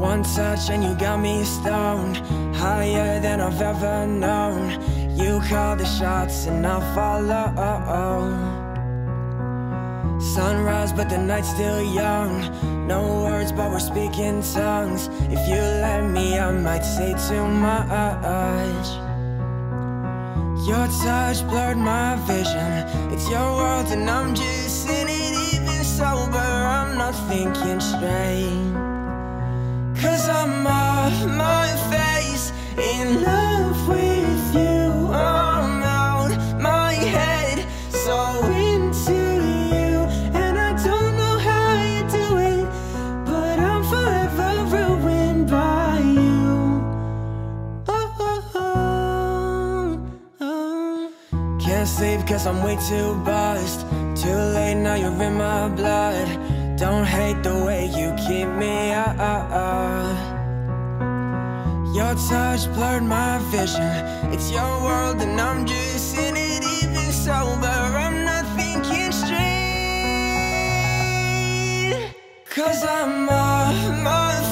One touch and you got me stoned. Higher than I've ever known. You call the shots and I'll follow. Sunrise but the night's still young. No words but we're speaking tongues. If you let me I might say too much. Your touch blurred my vision. It's your world and I'm just in it Even sober. I'm not thinking straight Cause I'm off my face. In love with you I'm out my head. So into you And I don't know how you do it But I'm forever ruined by you. Oh, oh, oh. oh. Can't sleep cause I'm way too buzzed Too late now you're in my blood. Don't hate the way you keep me up Your touch blurred my vision. It's your world and I'm just in it Even sober, I'm not thinking straight. Cause I'm off my